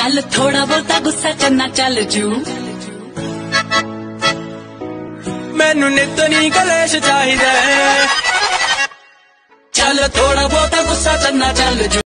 चल थोड़ा बोता गुस्सा चन्ना चल जू। मैनू नित नी कलेश चाहिए चल थोड़ा बहुता गुस्सा चन्ना चल जू।